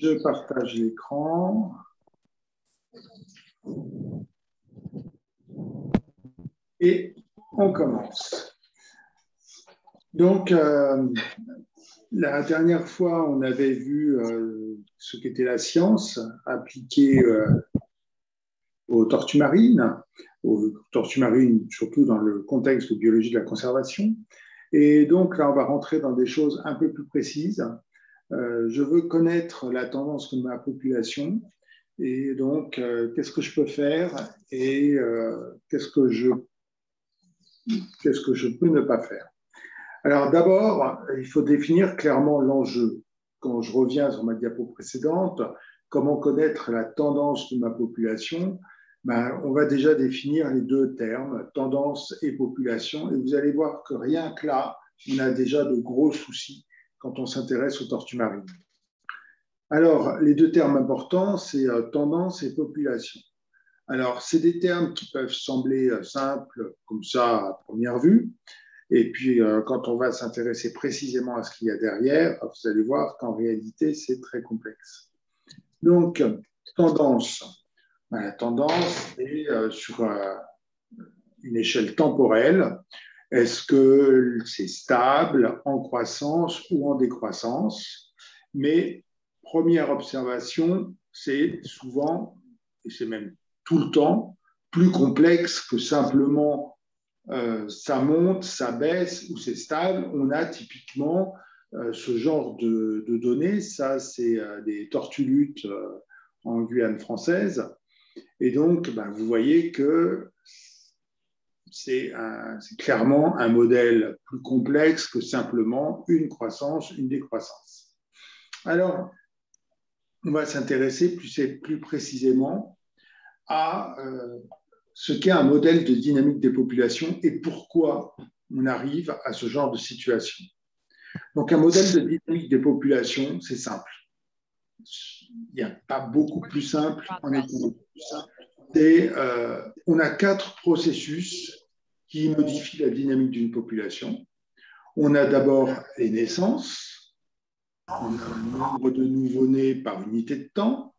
Je partage l'écran. Et on commence. Donc, euh, la dernière fois, on avait vu euh, ce qu'était la science appliquée euh, aux tortues marines, aux tortues marines surtout dans le contexte de biologie de la conservation. Et donc là, on va rentrer dans des choses un peu plus précises. je veux connaître la tendance de ma population et donc qu'est-ce que je peux faire et qu'est-ce que je qu'est-ce que je peux ne pas faire? Alors d'abord, il faut définir clairement l'enjeu. Quand je reviens sur ma diapo précédente, comment connaître la tendance de ma population? Ben, On va déjà définir les deux termes, tendance et population, et vous allez voir que rien que là, on a déjà de gros soucis quand on s'intéresse aux tortues marines. Alors, les deux termes importants, c'est euh, tendance et population. Alors, c'est des termes qui peuvent sembler euh, simples comme ça à première vue. Et puis, euh, quand on va s'intéresser précisément à ce qu'il y a derrière, vous allez voir qu'en réalité, c'est très complexe. Donc, tendance. Ben, la tendance est euh, sur une échelle temporelle. Est-ce que c'est stable, en croissance ou en décroissance? Mais première observation, c'est souvent, et c'est même tout le temps, plus complexe que simplement euh, ça monte, ça baisse ou c'est stable. On a typiquement euh, ce genre de, données. Ça, c'est euh, des tortulutes en Guyane française. Et donc, ben, vous voyez que c'est clairement un modèle plus complexe que simplement une croissance, une décroissance. Alors, on va s'intéresser plus, plus précisément à euh, ce qu'est un modèle de dynamique des populations et pourquoi on arrive à ce genre de situation. Donc un modèle de dynamique des populations, c'est simple. Il n'y a pas beaucoup plus simple. Euh, on a quatre processus qui modifient la dynamique d'une population. On a d'abord les naissances, on a le nombre de nouveau-nés par unité de temps,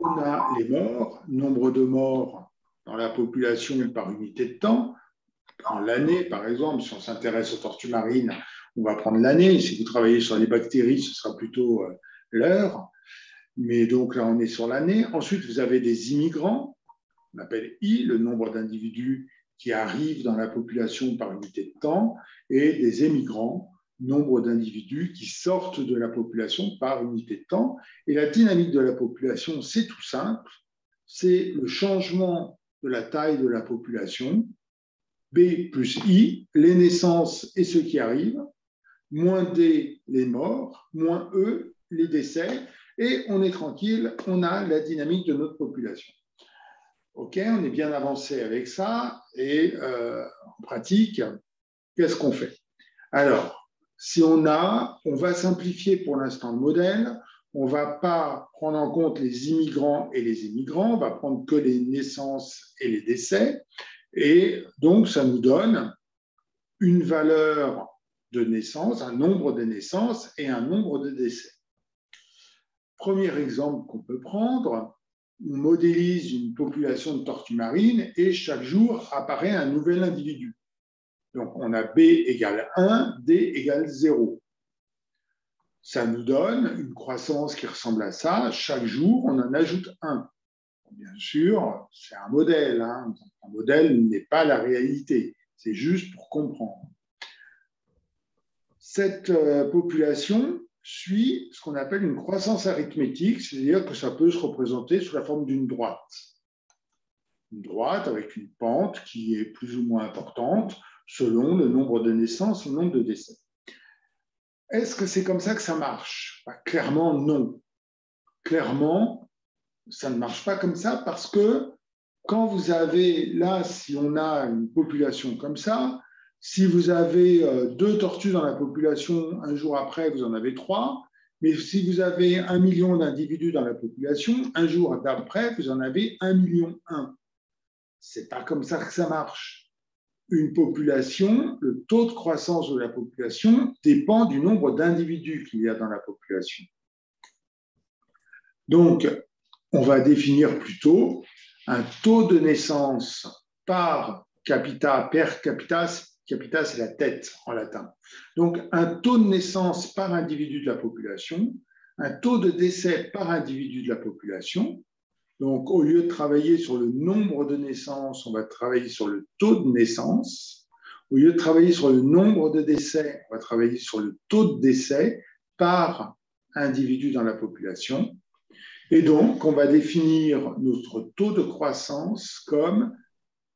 on a les morts, nombre de morts dans la population par unité de temps. En l'année, par exemple, si on s'intéresse aux tortues marines, on va prendre l'année. Si vous travaillez sur les bactéries, ce sera plutôt euh, l'heure. Mais donc là, on est sur l'année. Ensuite, vous avez des immigrants, on appelle I, le nombre d'individus qui arrivent dans la population par unité de temps, et des émigrants, nombre d'individus qui sortent de la population par unité de temps. Et la dynamique de la population, c'est tout simple, c'est le changement de la taille de la population, B plus I, les naissances et ceux qui arrivent, moins D, les morts, moins E, les décès, et on est tranquille, on a la dynamique de notre population. OK, on est bien avancé avec ça, et euh, en pratique, qu'est-ce qu'on fait? Alors, si on a, on va simplifier pour l'instant le modèle, on ne va pas prendre en compte les immigrants et les immigrants, on va prendre que les naissances et les décès. Et donc, ça nous donne une valeur de naissance, un nombre de naissances et un nombre de décès. Premier exemple qu'on peut prendre, on modélise une population de tortues marines et chaque jour apparaît un nouvel individu. Donc, on a B égale 1, D égale 0. Ça nous donne une croissance qui ressemble à ça. Chaque jour, on en ajoute 1. Bien sûr, c'est un modèle. Hein. Un modèle n'est pas la réalité. C'est juste pour comprendre. Cette euh, population suit ce qu'on appelle une croissance arithmétique, c'est-à-dire que ça peut se représenter sous la forme d'une droite. Une droite avec une pente qui est plus ou moins importante selon le nombre de naissances le nombre de décès. Est-ce que c'est comme ça que ça marche? Bah, Clairement, non. Clairement, ça ne marche pas comme ça parce que quand vous avez, là, si on a une population comme ça, si vous avez euh, deux tortues dans la population, un jour après, vous en avez trois. Mais si vous avez un million d'individus dans la population, un jour d'après, vous en avez un million un. C'est pas comme ça que ça marche. une population, le taux de croissance de la population dépend du nombre d'individus qu'il y a dans la population. Donc, on va définir plutôt un taux de naissance par capita, per capita, capita c'est la tête en latin. Donc, un taux de naissance par individu de la population, un taux de décès par individu de la population. Donc, au lieu de travailler sur le nombre de naissances, on va travailler sur le taux de naissance. Au lieu de travailler sur le nombre de décès, on va travailler sur le taux de décès par individu dans la population. Et donc, on va définir notre taux de croissance comme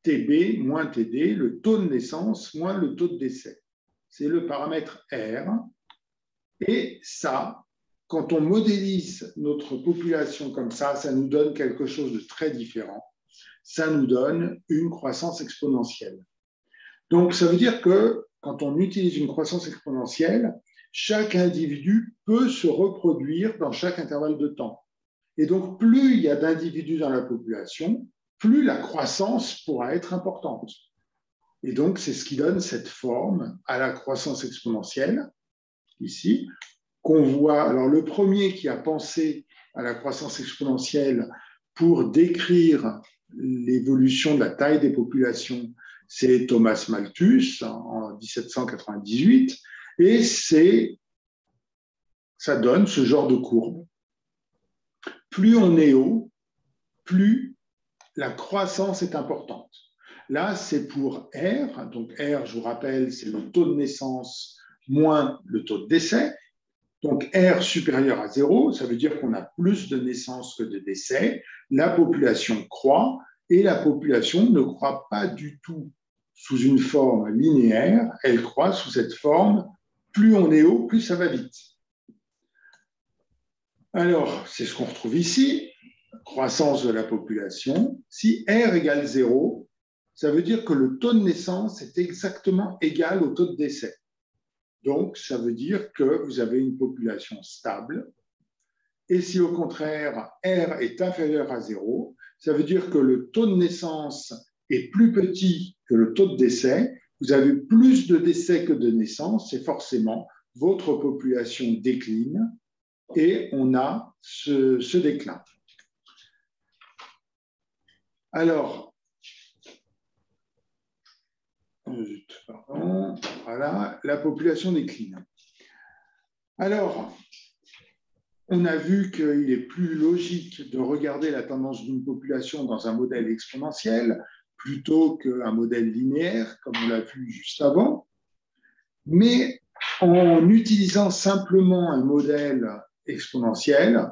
TB moins TD, le taux de naissance moins le taux de décès. C'est le paramètre R. Et ça, quand on modélise notre population comme ça, ça nous donne quelque chose de très différent. Ça nous donne une croissance exponentielle. Donc, ça veut dire que quand on utilise une croissance exponentielle, chaque individu peut se reproduire dans chaque intervalle de temps. Et donc, plus il y a d'individus dans la population, plus la croissance pourra être importante. Et donc, c'est ce qui donne cette forme à la croissance exponentielle, ici, qu'on voit. Alors, le premier qui a pensé à la croissance exponentielle pour décrire l'évolution de la taille des populations, c'est Thomas Malthus en 1798, et c'est, ça donne ce genre de courbe plus on est haut, plus la croissance est importante. Là, c'est pour R. Donc R, je vous rappelle, c'est le taux de naissance moins le taux de décès. Donc R supérieur à zéro, ça veut dire qu'on a plus de naissances que de décès. La population croît et la population ne croît pas du tout sous une forme linéaire, elle croît sous cette forme. Plus on est haut, plus ça va vite. Alors, c'est ce qu'on retrouve ici, croissance de la population. Si R égale 0, ça veut dire que le taux de naissance est exactement égal au taux de décès. Donc, ça veut dire que vous avez une population stable. Et si au contraire R est inférieur à 0, ça veut dire que le taux de naissance est plus petit que le taux de décès. Vous avez plus de décès que de naissances et forcément, votre population décline et on a ce, déclin. Alors, la population décline. Alors, on a vu qu'il est plus logique de regarder la tendance d'une population dans un modèle exponentiel plutôt qu'un modèle linéaire, comme on l'a vu juste avant. Mais en utilisant simplement un modèle exponentielle,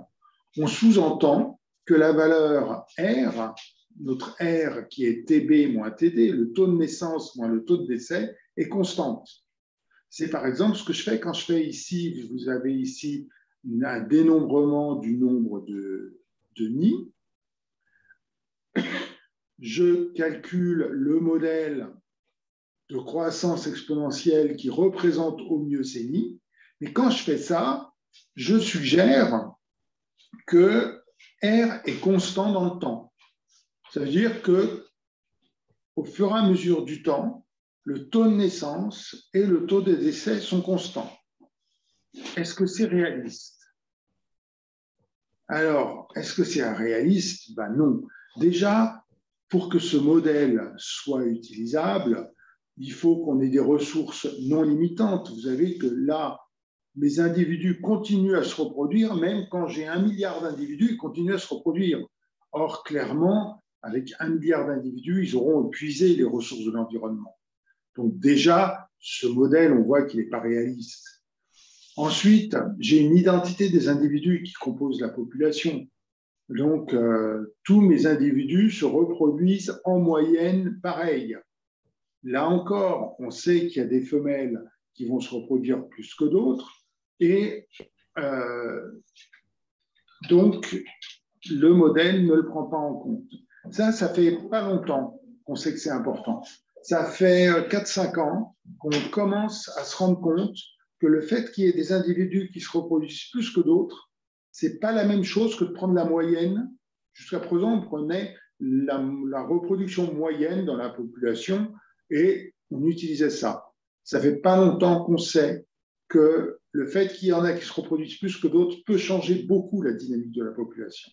on sous-entend que la valeur R, notre R qui est TB moins TD, le taux de naissance moins le taux de décès, est constante. C'est par exemple ce que je fais quand je fais ici, vous avez ici un dénombrement du nombre de, de nids. Je calcule le modèle de croissance exponentielle qui représente au mieux ces nids. Mais quand je fais ça, je suggère que R est constant dans le temps. Ça veut dire que au fur et à mesure du temps, le taux de naissance et le taux de décès sont constants. Est-ce que c'est réaliste? Alors, est-ce que c'est réaliste? Ben non. Déjà, pour que ce modèle soit utilisable, il faut qu'on ait des ressources non limitantes. Vous savez que là, mes individus continuent à se reproduire, même quand j'ai un milliard d'individus, ils continuent à se reproduire. Or, clairement, avec un milliard d'individus, ils auront épuisé les ressources de l'environnement. Donc déjà, ce modèle, on voit qu'il n'est pas réaliste. Ensuite, j'ai une identité des individus qui composent la population. Donc, euh, tous mes individus se reproduisent en moyenne pareil. Là encore, on sait qu'il y a des femelles qui vont se reproduire plus que d'autres. Et euh, donc, le modèle ne le prend pas en compte. Ça, ça fait pas longtemps qu'on sait que c'est important. Ça fait 4-5 ans qu'on commence à se rendre compte que le fait qu'il y ait des individus qui se reproduisent plus que d'autres, c'est pas la même chose que de prendre la moyenne. Jusqu'à présent, on prenait la, la, reproduction moyenne dans la population Et on utilisait ça. Ça fait pas longtemps qu'on sait que le fait qu'il y en a qui se reproduisent plus que d'autres peut changer beaucoup la dynamique de la population.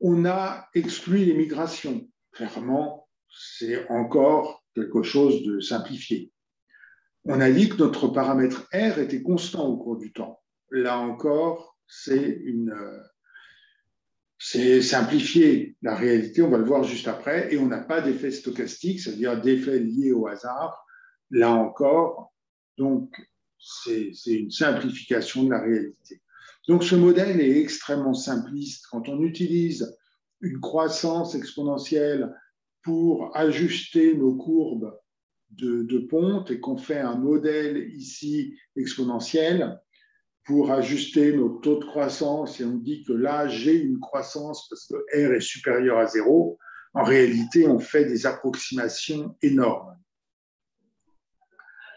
On a exclu les migrations. Clairement, c'est encore quelque chose de simplifié. On a dit que notre paramètre R était constant au cours du temps. Là encore, c'est une, simplifié la réalité, on va le voir juste après, et on n'a pas d'effet stochastique, c'est-à-dire d'effet lié au hasard. Là encore, donc c'est une simplification de la réalité. Donc ce modèle est extrêmement simpliste. Quand on utilise une croissance exponentielle pour ajuster nos courbes de, ponte et qu'on fait un modèle ici exponentiel, pour ajuster nos taux de croissance et on dit que là, j'ai une croissance parce que R est supérieur à zéro, en réalité, on fait des approximations énormes.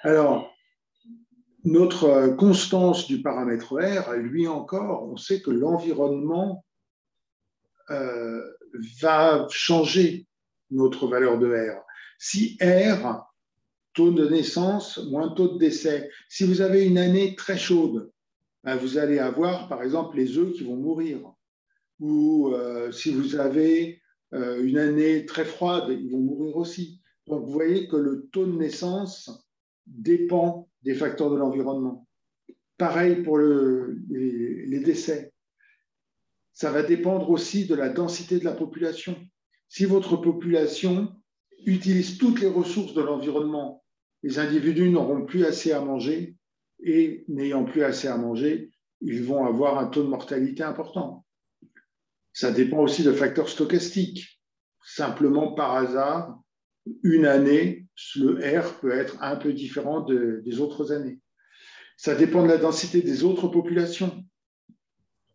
Alors, notre constance du paramètre R, lui encore, on sait que l'environnement euh, va changer notre valeur de R. Si R, taux de naissance moins taux de décès, si vous avez une année très chaude, ben, vous allez avoir, par exemple, les œufs qui vont mourir. Ou euh, si vous avez euh, une année très froide, ils vont mourir aussi. Donc, vous voyez que le taux de naissance dépend des facteurs de l'environnement. Pareil pour les, décès. Ça va dépendre aussi de la densité de la population. Si votre population utilise toutes les ressources de l'environnement, les individus n'auront plus assez à manger, et n'ayant plus assez à manger, ils vont avoir un taux de mortalité important. Ça dépend aussi de facteurs stochastiques. Simplement par hasard, une année, le R peut être un peu différent des autres années. Ça dépend de la densité des autres populations.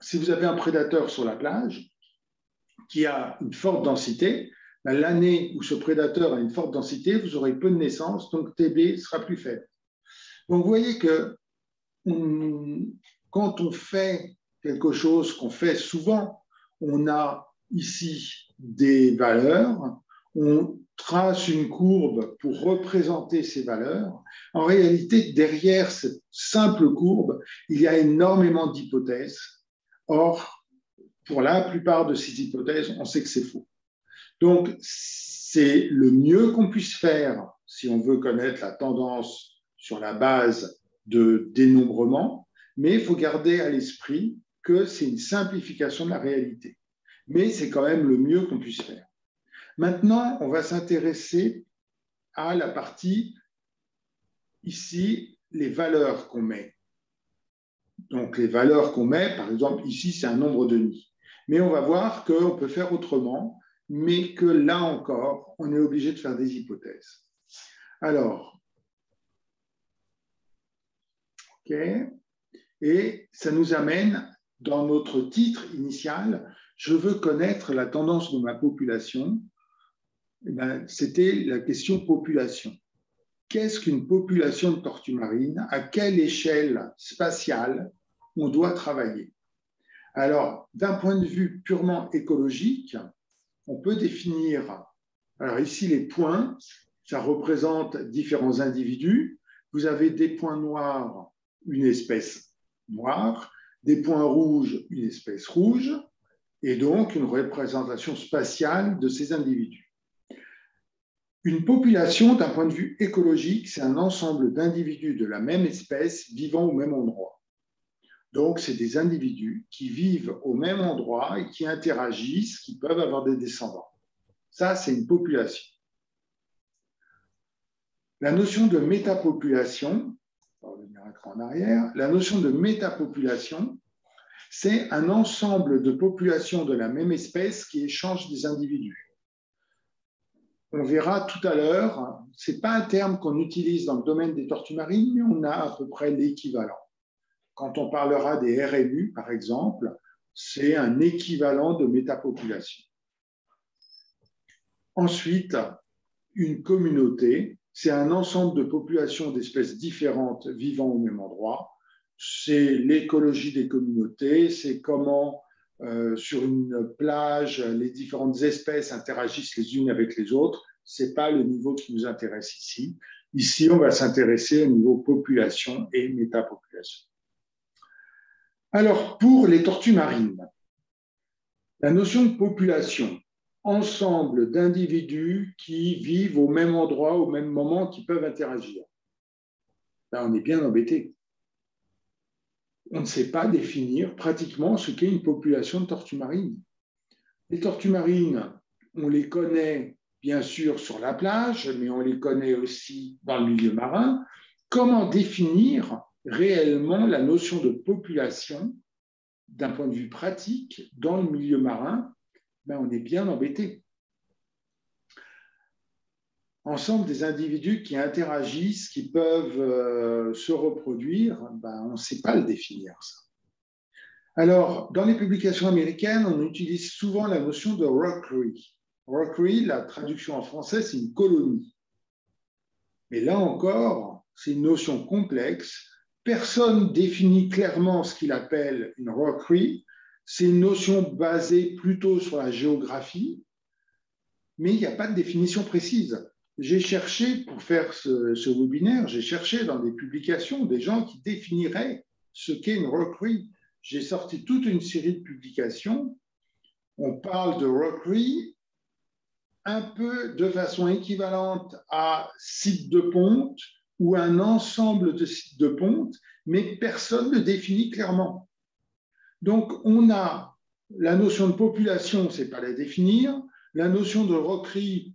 Si vous avez un prédateur sur la plage qui a une forte densité, ben, l'année où ce prédateur a une forte densité, vous aurez peu de naissances, donc TB sera plus faible. Donc vous voyez que quand on fait quelque chose qu'on fait souvent, on a ici des valeurs, on trace une courbe pour représenter ces valeurs. En réalité, derrière cette simple courbe, il y a énormément d'hypothèses. Or, pour la plupart de ces hypothèses, on sait que c'est faux. Donc, c'est le mieux qu'on puisse faire si on veut connaître la tendance sur la base de dénombrement, mais il faut garder à l'esprit que c'est une simplification de la réalité. Mais c'est quand même le mieux qu'on puisse faire. Maintenant, on va s'intéresser à la partie ici, les valeurs qu'on met. Donc les valeurs qu'on met, par exemple, ici, c'est un nombre de nids. Mais on va voir qu'on peut faire autrement, mais que là encore, on est obligé de faire des hypothèses. Alors, et ça nous amène dans notre titre initial, je veux connaître la tendance de ma population. Eh ben, c'était la question population. Qu'est-ce qu'une population de tortues marines? À quelle échelle spatiale on doit travailler? Alors, d'un point de vue purement écologique, on peut définir, alors ici les points, ça représente différents individus. Vous avez des points noirs une espèce noire, des points rouges, une espèce rouge, et donc une représentation spatiale de ces individus. Une population, d'un point de vue écologique, c'est un ensemble d'individus de la même espèce vivant au même endroit. Donc, c'est des individus qui vivent au même endroit et qui interagissent, qui peuvent avoir des descendants. Ça, c'est une population. La notion de métapopulation, la notion de métapopulation, c'est un ensemble de populations de la même espèce qui échangent des individus. On verra tout à l'heure, ce n'est pas un terme qu'on utilise dans le domaine des tortues marines, mais on a à peu près l'équivalent. Quand on parlera des RMU, par exemple, c'est un équivalent de métapopulation. Ensuite, une communauté, c'est un ensemble de populations d'espèces différentes vivant au même endroit. C'est l'écologie des communautés, c'est comment euh, sur une plage les différentes espèces interagissent les unes avec les autres. Ce n'est pas le niveau qui nous intéresse ici. Ici, on va s'intéresser au niveau population et métapopulation. Alors, pour les tortues marines, la notion de population, ensemble d'individus qui vivent au même endroit, au même moment, qui peuvent interagir. Là, on est bien embêté. On ne sait pas définir pratiquement ce qu'est une population de tortues marines. Les tortues marines, on les connaît bien sûr sur la plage, mais on les connaît aussi dans le milieu marin. Comment définir réellement la notion de population d'un point de vue pratique dans le milieu marin? Ben, On est bien embêté. Ensemble des individus qui interagissent, qui peuvent euh, se reproduire, ben, on ne sait pas le définir, ça. Alors, dans les publications américaines, on utilise souvent la notion de rockery. Rockery, la traduction en français, c'est une colonie. Mais là encore, c'est une notion complexe. Personne définit clairement ce qu'il appelle une rockery. C'est une notion basée plutôt sur la géographie, mais il n'y a pas de définition précise. J'ai cherché, pour faire ce, webinaire, j'ai cherché dans des publications des gens qui définiraient ce qu'est une rockery. J'ai sorti toute une série de publications. On parle de rockery un peu de façon équivalente à site de ponte ou un ensemble de sites de ponte, mais personne ne définit clairement. Donc, on a la notion de population, c'est pas la définir. La notion de roquerie,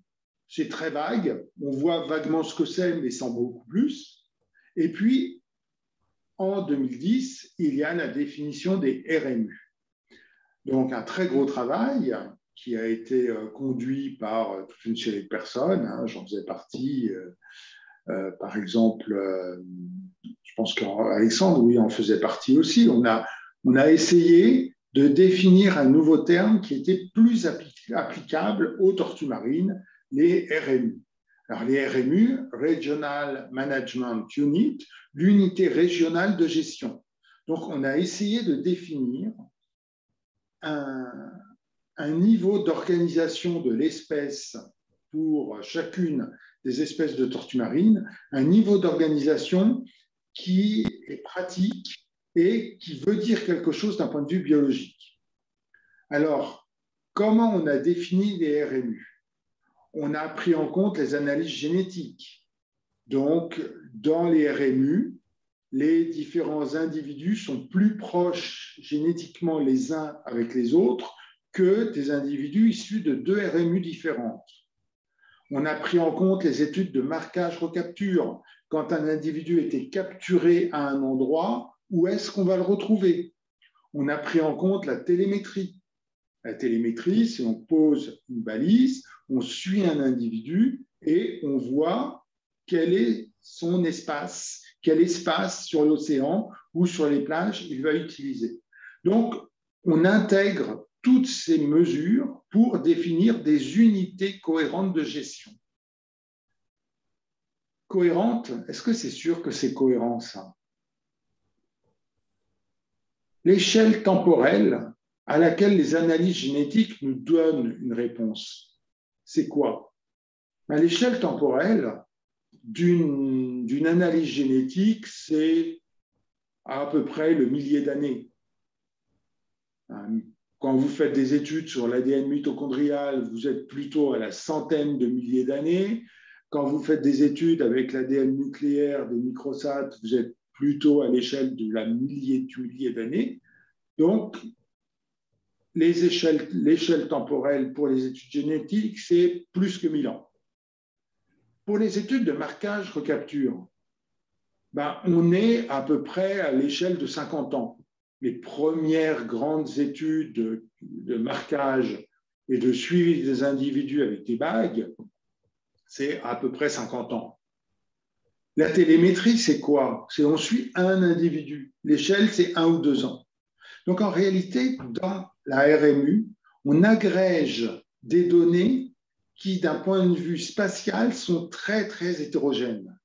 c'est très vague. On voit vaguement ce que c'est, mais sans beaucoup plus. Et puis, en 2010, il y a la définition des RMU. Donc, un très gros travail qui a été euh, conduit par euh, toute une série de personnes. Hein, j'en faisais partie. Euh, par exemple, je pense qu'Alexandre, oui, en faisait partie aussi. On a, on a essayé de définir un nouveau terme qui était plus applicable aux tortues marines, les RMU. Alors, les RMU, Regional Management Unit, l'unité régionale de gestion. Donc, on a essayé de définir un, un niveau d'organisation de l'espèce pour chacune des espèces de tortues marines, un niveau d'organisation qui est pratique et qui veut dire quelque chose d'un point de vue biologique. Alors, comment on a défini les RMU On a pris en compte les analyses génétiques. Donc, dans les RMU, les différents individus sont plus proches génétiquement les uns avec les autres que des individus issus de deux RMU différentes. On a pris en compte les études de marquage-recapture. Quand un individu était capturé à un endroit, où est-ce qu'on va le retrouver? On a pris en compte la télémétrie. La télémétrie, c'est on pose une balise, on suit un individu et on voit quel est son espace, quel espace sur l'océan ou sur les plages il va utiliser. Donc, on intègre toutes ces mesures pour définir des unités cohérentes de gestion. Cohérente, est-ce que c'est sûr que c'est cohérent ça? L'échelle temporelle à laquelle les analyses génétiques nous donnent une réponse, c'est quoi? Ben, L'échelle temporelle d'une analyse génétique, c'est à peu près le millier d'années quand vous faites des études sur l'ADN mitochondrial, vous êtes plutôt à la centaine de milliers d'années. Quand vous faites des études avec l'ADN nucléaire des microsates, vous êtes plutôt à l'échelle de la millier de milliers d'années. Donc, l'échelle temporelle pour les études génétiques, c'est plus que 1000 ans. Pour les études de marquage recapture, ben, on est à peu près à l'échelle de 50 ans les premières grandes études de, marquage et de suivi des individus avec des bagues, c'est à peu près 50 ans. La télémétrie, c'est quoi? C'est on suit un individu. L'échelle, c'est un ou deux ans. Donc en réalité, dans la RMU, on agrège des données qui, d'un point de vue spatial, sont très, très hétérogènes.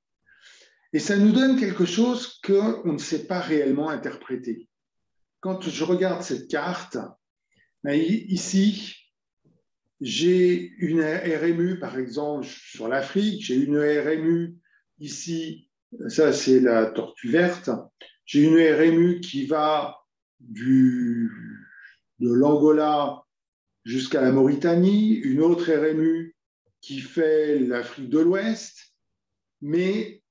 Et ça nous donne quelque chose qu'on ne sait pas réellement interpréter quand je regarde cette carte, ben, ici, j'ai une RMU, par exemple, sur l'Afrique, j'ai une RMU ici, ça c'est la tortue verte, j'ai une RMU qui va du, de l'Angola jusqu'à la Mauritanie, une autre RMU qui fait l'Afrique de l'Ouest, mais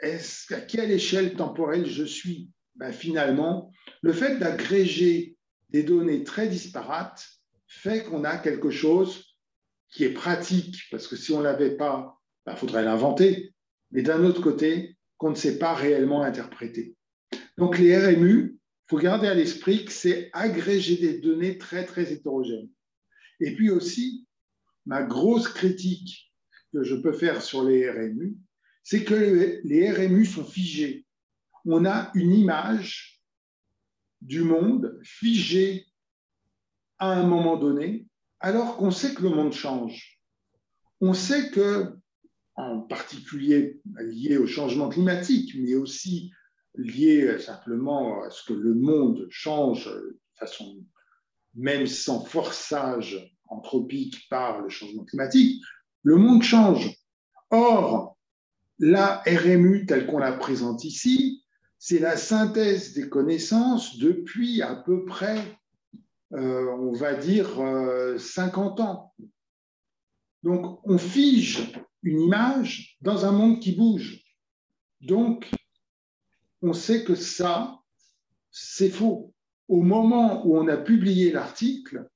est à quelle échelle temporelle je suis? Ben, Finalement, le fait d'agréger des données très disparates fait qu'on a quelque chose qui est pratique, parce que si on ne l'avait pas, il ben, faudrait l'inventer, mais d'un autre côté, qu'on ne sait pas réellement interpréter. Donc les RMU, faut garder à l'esprit que c'est agréger des données très, très hétérogènes. Et puis aussi, ma grosse critique que je peux faire sur les RMU, c'est que les RMU sont figés. On a une image du monde figée à un moment donné, alors qu'on sait que le monde change. On sait que, en particulier lié au changement climatique, mais aussi lié simplement à ce que le monde change de façon, même sans forçage anthropique par le changement climatique, le monde change. Or, la RMU telle qu'on la présente ici, c'est la synthèse des connaissances depuis à peu près, euh, on va dire, 50 euh, ans. Donc, on fige une image dans un monde qui bouge. Donc, on sait que ça, c'est faux. Au moment où on a publié l'article,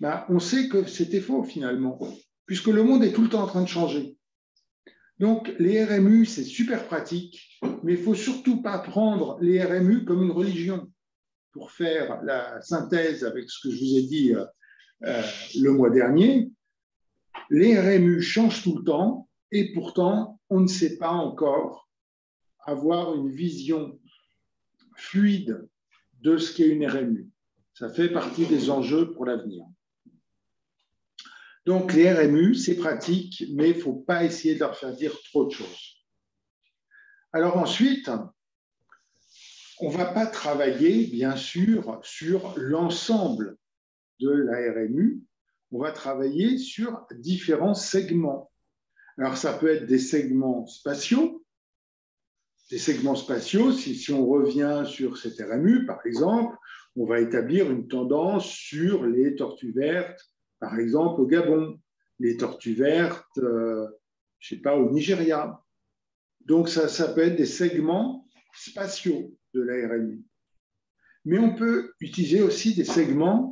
ben, on sait que c'était faux finalement, puisque le monde est tout le temps en train de changer. Donc les RMU, c'est super pratique, mais il faut surtout pas prendre les RMU comme une religion. Pour faire la synthèse avec ce que je vous ai dit euh, euh, le mois dernier, les RMU changent tout le temps et pourtant on ne sait pas encore avoir une vision fluide de ce qu'est une RMU. Ça fait partie des enjeux pour l'avenir. Donc les RMU, c'est pratique, mais il ne faut pas essayer de leur faire dire trop de choses. Alors ensuite, on ne va pas travailler, bien sûr, sur l'ensemble de la RMU, on va travailler sur différents segments. Alors ça peut être des segments spatiaux, des segments spatiaux, si, on revient sur cette RMU, par exemple, on va établir une tendance sur les tortues vertes, par exemple au Gabon, les tortues vertes, euh, je ne sais pas, au Nigeria. Donc ça, ça peut être des segments spatiaux de la RMU. Mais on peut utiliser aussi des segments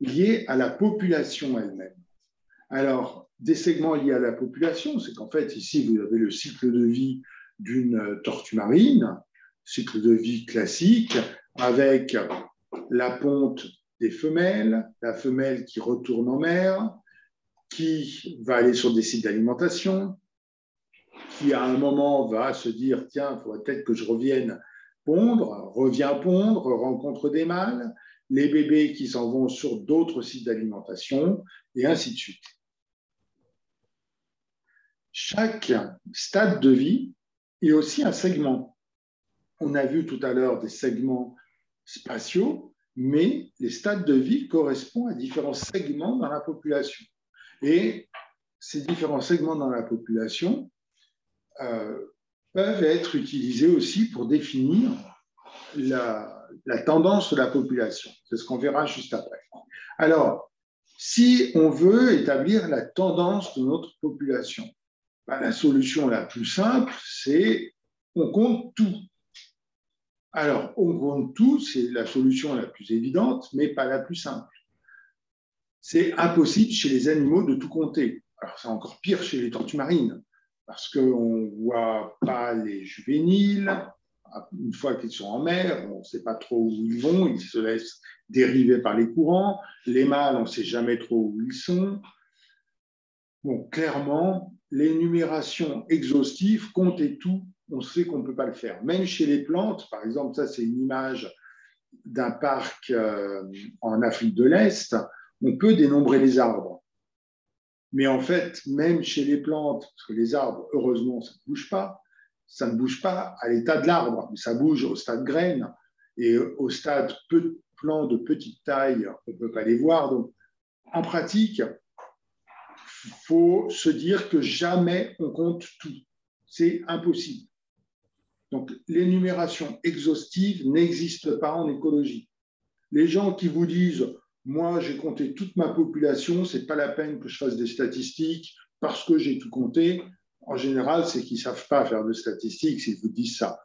liés à la population elle-même. Alors, des segments liés à la population, c'est qu'en fait, ici, vous avez le cycle de vie d'une tortue marine, cycle de vie classique, avec la ponte des femelles, la femelle qui retourne en mer, qui va aller sur des sites d'alimentation, qui à un moment va se dire tiens, il faudrait peut-être que je revienne pondre, revient pondre, rencontre des mâles, les bébés qui s'en vont sur d'autres sites d'alimentation, et ainsi de suite. Chaque stade de vie et aussi un segment. On a vu tout à l'heure des segments spatiaux, mais les stades de vie correspondent à différents segments dans la population. Et ces différents segments dans la population euh, peuvent être utilisés aussi pour définir la, la tendance de la population. C'est ce qu'on verra juste après. Alors, si on veut établir la tendance de notre population, bah, la solution la plus simple, c'est on compte tout. Alors, on compte tout, c'est la solution la plus évidente, mais pas la plus simple. C'est impossible chez les animaux de tout compter. Alors, c'est encore pire chez les tortues marines, parce qu'on ne voit pas les juvéniles. Une fois qu'ils sont en mer, on ne sait pas trop où ils vont, ils se laissent dériver par les courants. Les mâles, on ne sait jamais trop où ils sont. Bon, clairement, l'énumération exhaustive, compter tout, on sait qu'on ne peut pas le faire. Même chez les plantes, par exemple, ça c'est une image d'un parc euh, en Afrique de l'Est, on peut dénombrer les arbres. Mais en fait, même chez les plantes, parce que les arbres, heureusement, ça ne bouge pas, ça ne bouge pas à l'état de l'arbre, mais ça bouge au stade graine et au stade plans de petite taille, on ne peut pas les voir. Donc, en pratique, faut se dire que jamais on compte tout. C'est impossible. Donc, l'énumération exhaustive n'existe pas en écologie. Les gens qui vous disent Moi, j'ai compté toute ma population, ce n'est pas la peine que je fasse des statistiques parce que j'ai tout compté, en général, c'est qu'ils ne savent pas faire de statistiques s'ils vous disent ça.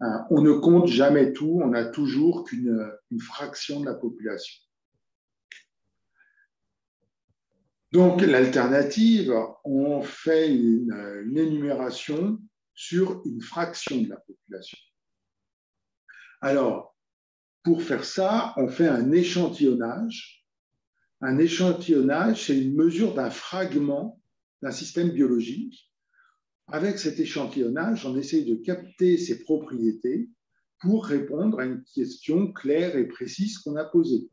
Hein, on ne compte jamais tout, on n'a toujours qu'une fraction de la population. Donc, l'alternative, on fait une énumération sur une fraction de la population. Alors, pour faire ça, on fait un échantillonnage. Un échantillonnage, c'est une mesure d'un fragment d'un système biologique. Avec cet échantillonnage, on essaye de capter ses propriétés pour répondre à une question claire et précise qu'on a posée.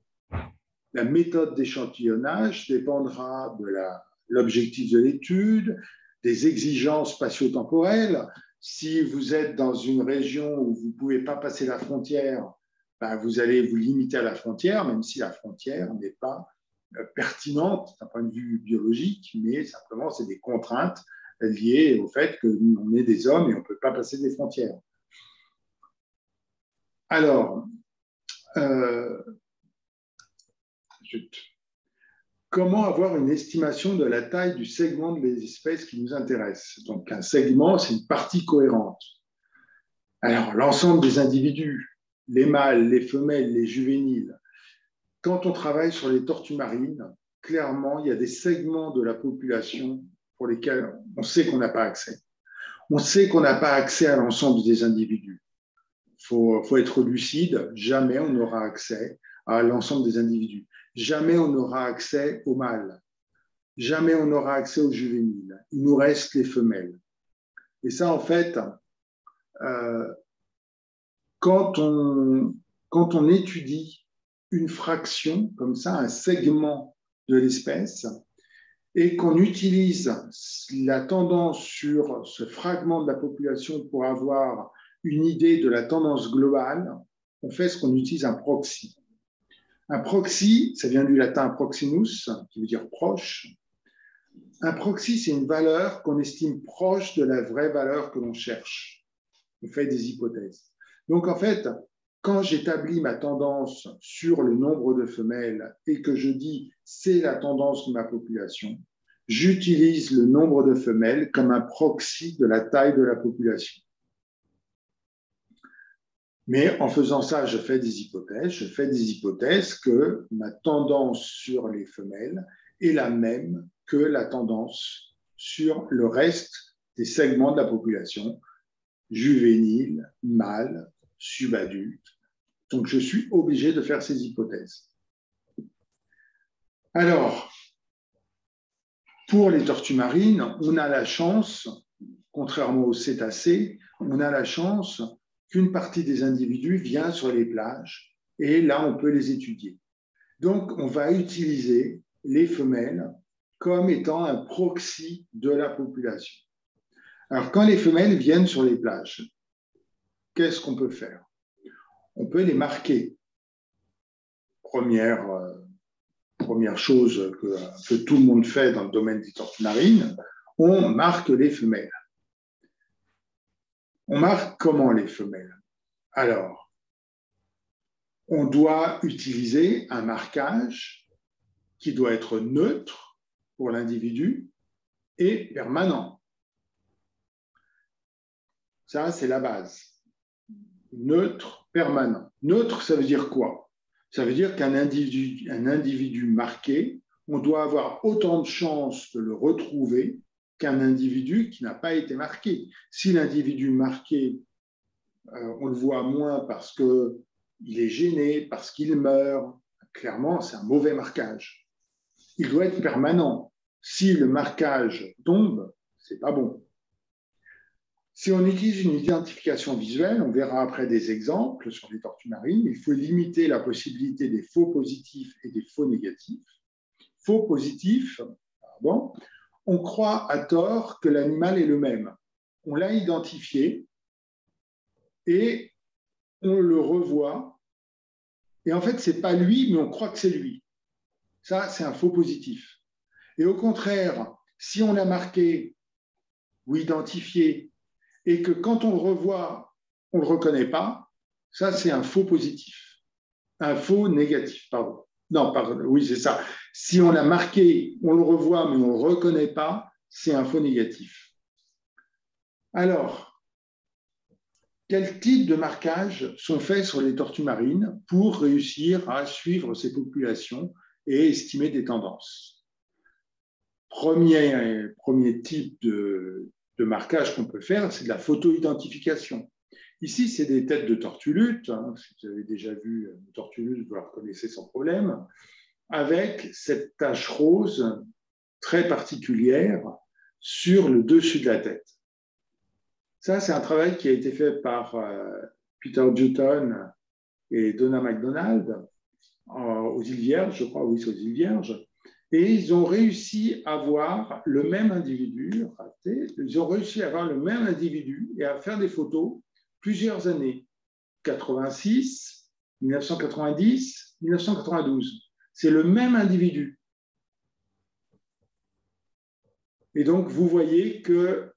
La méthode d'échantillonnage dépendra de l'objectif de l'étude, des exigences spatio-temporelles. Si vous êtes dans une région où vous ne pouvez pas passer la frontière, ben, vous allez vous limiter à la frontière, même si la frontière n'est pas euh, pertinente d'un point de vue biologique, mais simplement c'est des contraintes liées au fait qu'on est des hommes et on ne peut pas passer des frontières. Alors, euh, comment avoir une estimation de la taille du segment des espèces qui nous intéressent? Donc un segment, c'est une partie cohérente. Alors l'ensemble des individus, les mâles, les femelles, les juvéniles, quand on travaille sur les tortues marines, clairement, il y a des segments de la population pour lesquels on sait qu'on n'a pas accès. On sait qu'on n'a pas accès à l'ensemble des individus. Il faut, faut, être lucide, jamais on n'aura accès à l'ensemble des individus jamais on n'aura accès aux mâles, jamais on n'aura accès aux juvéniles. Il nous reste les femelles. Et ça, en fait, euh, quand, on, quand on étudie une fraction, comme ça, un segment de l'espèce, et qu'on utilise la tendance sur ce fragment de la population pour avoir une idée de la tendance globale, on fait ce qu'on utilise un proxy. Un proxy, ça vient du latin proximus, qui veut dire proche. Un proxy, c'est une valeur qu'on estime proche de la vraie valeur que l'on cherche. On fait des hypothèses. Donc en fait, quand j'établis ma tendance sur le nombre de femelles et que je dis c'est la tendance de ma population, j'utilise le nombre de femelles comme un proxy de la taille de la population. Mais en faisant ça, je fais des hypothèses. Je fais des hypothèses que ma tendance sur les femelles est la même que la tendance sur le reste des segments de la population, juvénile, mâle, subadulte. Donc je suis obligé de faire ces hypothèses. Alors, pour les tortues marines, on a la chance, contrairement aux cétacés, on a la chance qu'une partie des individus vient sur les plages et là, on peut les étudier. Donc, on va utiliser les femelles comme étant un proxy de la population. Alors, quand les femelles viennent sur les plages, qu'est-ce qu'on peut faire? On peut les marquer. Première, euh, première chose que, que tout le monde fait dans le domaine des tortues marines, on marque les femelles. On marque comment les femelles? Alors, on doit utiliser un marquage qui doit être neutre pour l'individu et permanent. Ça, c'est la base. Neutre, permanent. Neutre, ça veut dire quoi? Ça veut dire qu'un individu, marqué, on doit avoir autant de chances de le retrouver qu'un individu qui n'a pas été marqué. Si l'individu marqué, euh, on le voit moins parce qu'il est gêné, parce qu'il meurt, clairement, c'est un mauvais marquage. Il doit être permanent. Si le marquage tombe, c'est pas bon. Si on utilise une identification visuelle, on verra après des exemples sur les tortues marines, il faut limiter la possibilité des faux positifs et des faux négatifs. Faux positifs, pardon, on croit à tort que l'animal est le même. On l'a identifié et on le revoit Et en fait, ce n'est pas lui, mais on croit que c'est lui. Ça, c'est un faux positif. Et au contraire, si on l'a marqué ou identifié et que quand on le revoit, on ne le reconnaît pas, ça, c'est un faux positif. Un faux négatif, pardon. Non, pardon, oui, c'est ça. Si on l'a marqué, on le revoit, mais on ne le reconnaît pas, c'est un faux négatif. Alors, quels types de marquages sont faits sur les tortues marines pour réussir à suivre ces populations et estimer des tendances? Premier, type de, marquage qu'on peut faire, c'est de la photo-identification. Ici, c'est des têtes de tortue hein. Si vous avez déjà vu une tortue vous la reconnaissez sans problème. Avec cette tache rose très particulière sur le dessus de la tête. Ça, c'est un travail qui a été fait par euh, Peter Dutton et Donna MacDonald aux îles Vierges, je crois, oui, c'est aux îles Vierges. Et ils ont réussi à voir le même individu, ils ont réussi à avoir le même individu et à faire des photos plusieurs années. 86, 1990, 1992. C'est le même individu. Et donc, vous voyez que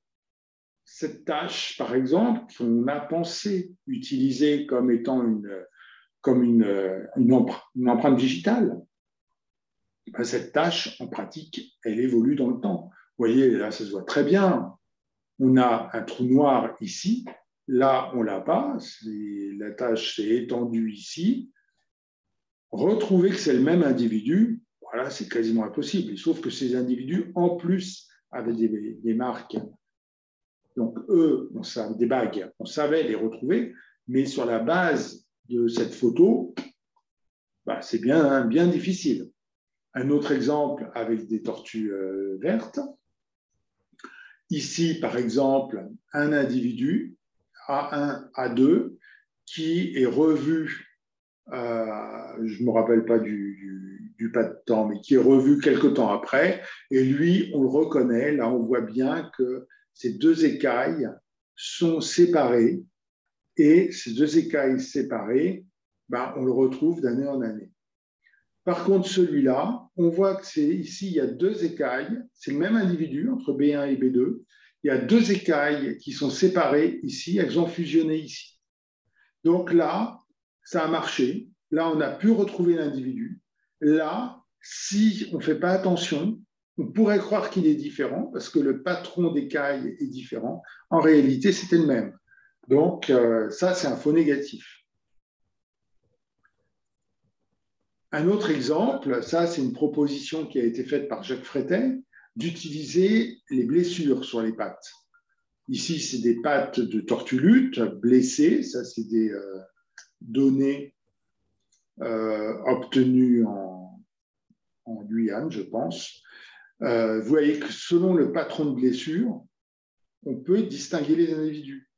cette tâche, par exemple, qu'on a pensé utiliser comme étant une, comme empreinte digitale, ben, cette tâche, en pratique, elle évolue dans le temps. Vous voyez, là, ça se voit très bien. On a un trou noir ici. Là, on l'a pas. La tâche s'est étendue ici. Retrouver que c'est le même individu, voilà, c'est quasiment impossible. Sauf que ces individus, en plus, avaient des, marques. Donc, eux, on savait, des bagues, on savait les retrouver, mais sur la base de cette photo, bah, c'est bien, bien difficile. Un autre exemple avec des tortues euh, vertes. Ici, par exemple, un individu, A1, A2, qui est revu, euh, je ne me rappelle pas du, pas de temps, mais qui est revu quelque temps après. Et lui, on le reconnaît. Là, on voit bien que ces deux écailles sont séparées. Et ces deux écailles séparées, ben, on le retrouve d'année en année. Par contre, celui-là, on voit que c'est ici, il y a deux écailles, c'est le même individu entre B1 et B2. Il y a deux écailles qui sont séparées ici, elles ont fusionné ici. Donc là, ça a marché. Là, on a pu retrouver l'individu. Là, si on ne fait pas attention, on pourrait croire qu'il est différent parce que le patron d'écailles est différent. En réalité, c'était le même. Donc, euh, ça, c'est un faux négatif. Un autre exemple, ça c'est une proposition qui a été faite par Jacques Frétet, d'utiliser les blessures sur les pattes. Ici, c'est des pattes de tortue blessées, ça c'est des euh, données euh, obtenues en, Guyane, je pense. Euh, vous voyez que selon le patron de blessure, on peut distinguer les individus.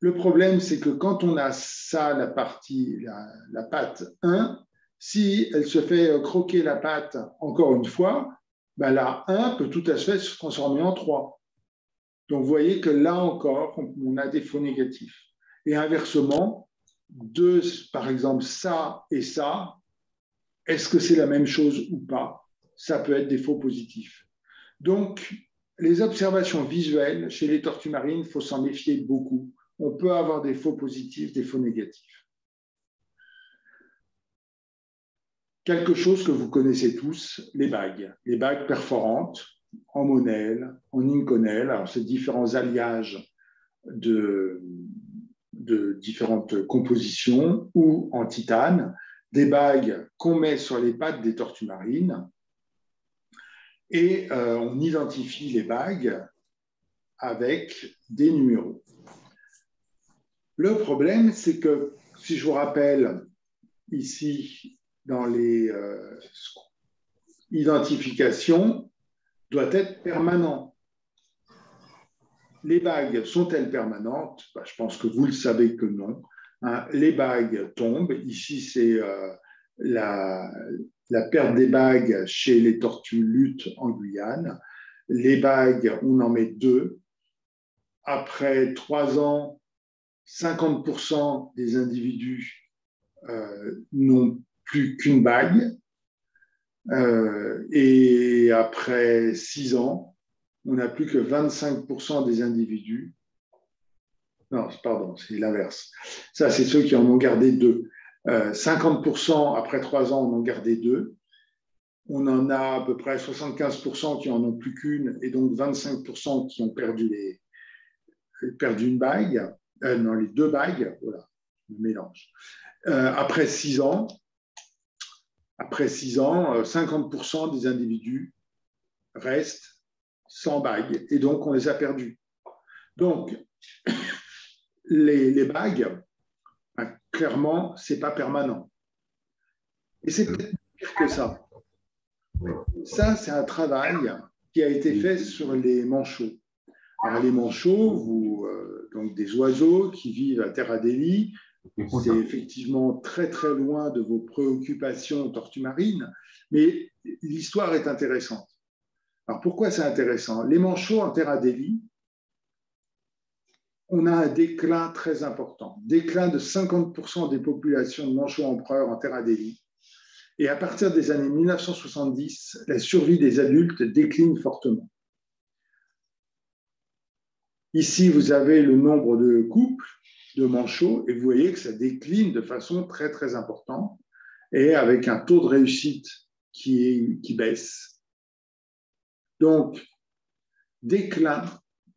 Le problème, c'est que quand on a ça, la partie, la, la patte 1, si elle se fait croquer la pâte encore une fois, ben la 1 peut tout à fait se transformer en 3. Donc vous voyez que là encore, on a des faux négatifs. Et inversement, deux, par exemple, ça et ça, est-ce que c'est la même chose ou pas? Ça peut être des faux positifs. Donc, les observations visuelles chez les tortues marines, il faut s'en méfier beaucoup. On peut avoir des faux positifs, des faux négatifs. quelque chose que vous connaissez tous, les bagues. Les bagues perforantes en monel, en inconel. Alors, c'est différents alliages de, de différentes compositions ou en titane. Des bagues qu'on met sur les pattes des tortues marines. Et euh, on identifie les bagues avec des numéros. Le problème, c'est que, si je vous rappelle ici dans les euh, identifications doit être permanent. Les bagues sont-elles permanentes? Bah, Je pense que vous le savez que non. Hein. les bagues tombent. Ici, c'est euh, la, la, perte des bagues chez les tortues luttes en Guyane. Les bagues, on en met deux. Après trois ans, 50% des individus n'ont plus qu'une bague. et après six ans, on n'a plus que 25% des individus. Non, pardon, c'est l'inverse. Ça, c'est ceux qui en ont gardé deux. 50% après trois ans en ont gardé deux. On en a à peu près 75% qui en ont plus qu'une et donc 25% qui ont perdu, les, perdu une bague, euh, non, les deux bagues, voilà, je mélange. Euh, après six ans, après six ans, 50% euh, des individus restent sans bague et donc on les a perdus. Donc, les, bagues, ben, clairement, ce n'est pas permanent. Et c'est peut-être pire que ça. Ça, c'est un travail qui a été fait sur les manchots. Alors, les manchots, euh, donc des oiseaux qui vivent à Terre Adélie, c'est effectivement très très loin de vos préoccupations tortues marines, mais l'histoire est intéressante. Alors pourquoi c'est intéressant? Les manchots en Terre Adélie, on a un déclin très important, déclin de 50% des populations de manchots empereurs en Terre Adélie. Et à partir des années 1970, la survie des adultes décline fortement. Ici, vous avez le nombre de couples de manchots et vous voyez que ça décline de façon très très importante et avec un taux de réussite qui baisse. Donc, déclin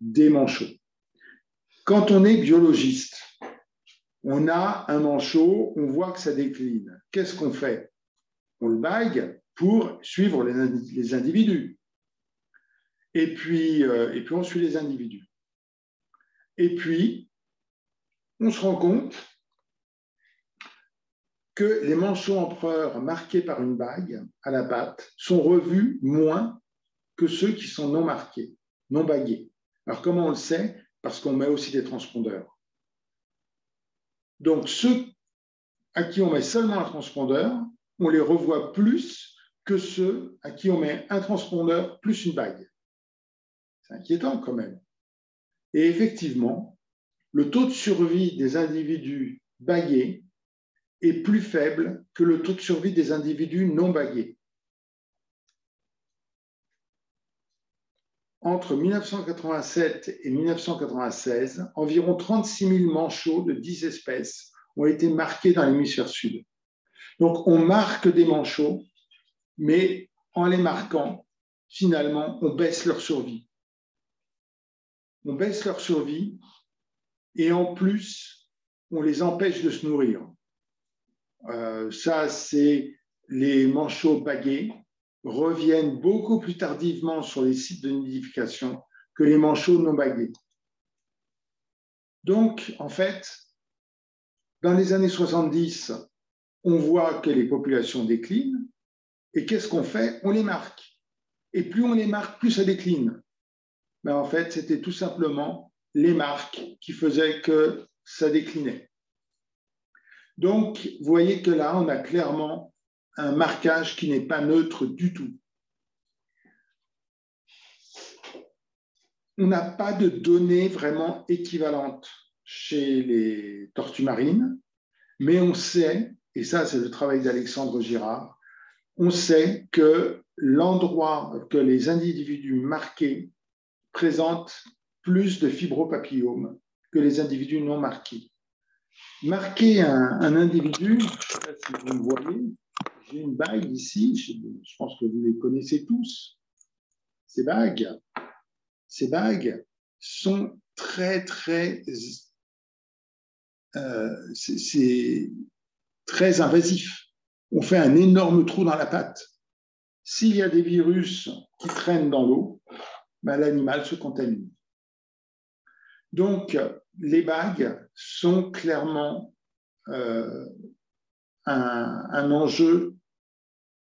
des manchots. Quand on est biologiste, on a un manchot, on voit que ça décline. Qu'est-ce qu'on fait? On le bague pour suivre les, individus. Et puis, euh, et puis, on suit les individus. Et puis, on se rend compte que les manchots empereurs marqués par une bague à la patte sont revus moins que ceux qui sont non marqués, non bagués. Alors comment on le sait? Parce qu'on met aussi des transpondeurs. Donc ceux à qui on met seulement un transpondeur on les revoit plus que ceux à qui on met un transpondeur plus une bague. C'est inquiétant quand même. Et effectivement, le taux de survie des individus bagués est plus faible que le taux de survie des individus non bagués. Entre 1987 et 1996, environ 36 000 manchots de 10 espèces ont été marqués dans l'hémisphère sud. Donc, on marque des manchots, mais en les marquant, finalement, on baisse leur survie. On baisse leur survie et en plus, on les empêche de se nourrir. Euh, ça, c'est les manchots bagués reviennent beaucoup plus tardivement sur les sites de nidification que les manchots non bagués. Donc, en fait, dans les années 70, on voit que les populations déclinent, et qu'est-ce qu'on fait? On les marque. Et plus on les marque, plus ça décline. Mais en fait, c'était tout simplement les marques qui faisaient que ça déclinait. Donc, vous voyez que là, on a clairement un marquage qui n'est pas neutre du tout. On n'a pas de données vraiment équivalentes chez les tortues marines, mais on sait et ça c'est le travail d'Alexandre Girard, on sait que l'endroit, que les individus marqués présentent plus de fibropapillomes que les individus non marqués. Marquer un, individu, je sais pas si vous voyez, j'ai une bague ici, je pense que vous les connaissez tous. Ces bagues, ces bagues sont très, très. Euh, c'est très invasif. On fait un énorme trou dans la patte. S'il y a des virus qui traînent dans l'eau, ben, l'animal se contamine. Donc, les bagues sont clairement euh, un, enjeu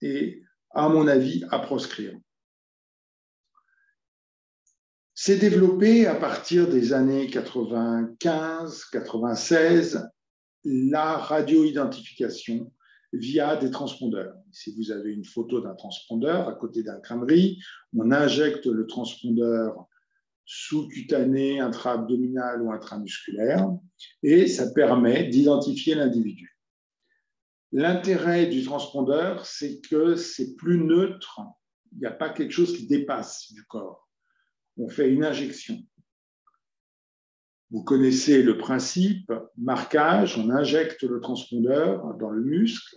et, à mon avis, à proscrire. C'est développé à partir des années 95-96 la radio-identification via des transpondeurs. Si vous avez une photo d'un transpondeur à côté d'un crânerie, on injecte le transpondeur sous-cutané, intra-abdominal ou intramusculaire, et ça permet d'identifier l'individu. L'intérêt du transpondeur, c'est que c'est plus neutre. Il n'y a pas quelque chose qui dépasse du corps. On fait une injection. Vous connaissez le principe, marquage, on injecte le transpondeur dans le muscle,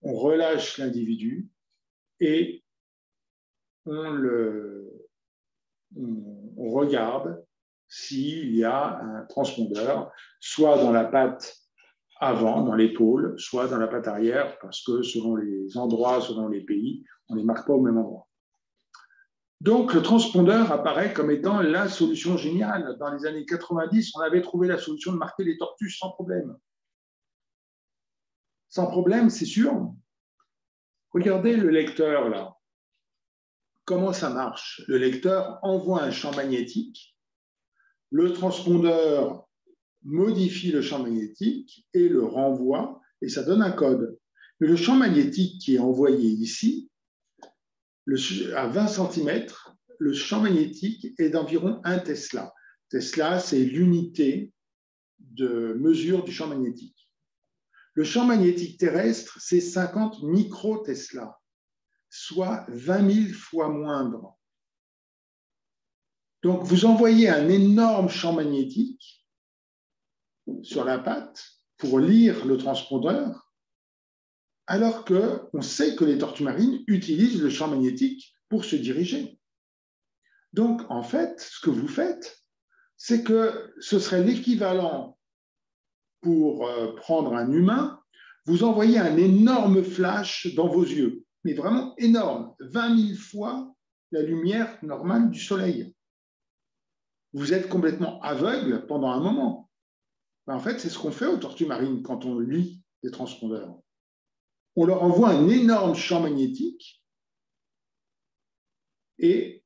on relâche l'individu et on, le, on regarde s'il y a un transpondeur, soit dans la patte avant, dans l'épaule, soit dans la patte arrière, parce que selon les endroits, selon les pays, on ne les marque pas au même endroit. Donc, le transpondeur apparaît comme étant la solution géniale. Dans les années 90, on avait trouvé la solution de marquer les tortues sans problème. Sans problème, c'est sûr. Regardez le lecteur là. Comment ça marche? Le lecteur envoie un champ magnétique. Le transpondeur modifie le champ magnétique et le renvoie, et ça donne un code. Mais le champ magnétique qui est envoyé ici, à 20 cm, le champ magnétique est d'environ 1 Tesla. Tesla, c'est l'unité de mesure du champ magnétique. Le champ magnétique terrestre, c'est 50 micro-Tesla, soit 20 000 fois moindre. Donc, vous envoyez un énorme champ magnétique sur la patte pour lire le transpondeur, alors qu'on sait que les tortues marines utilisent le champ magnétique pour se diriger. Donc, en fait, ce que vous faites, c'est que ce serait l'équivalent pour euh, prendre un humain, vous envoyez un énorme flash dans vos yeux, mais vraiment énorme, 20 000 fois la lumière normale du soleil. Vous êtes complètement aveugle pendant un moment. Ben, en fait, c'est ce qu'on fait aux tortues marines quand on lit les transpondeurs. On leur envoie un énorme champ magnétique et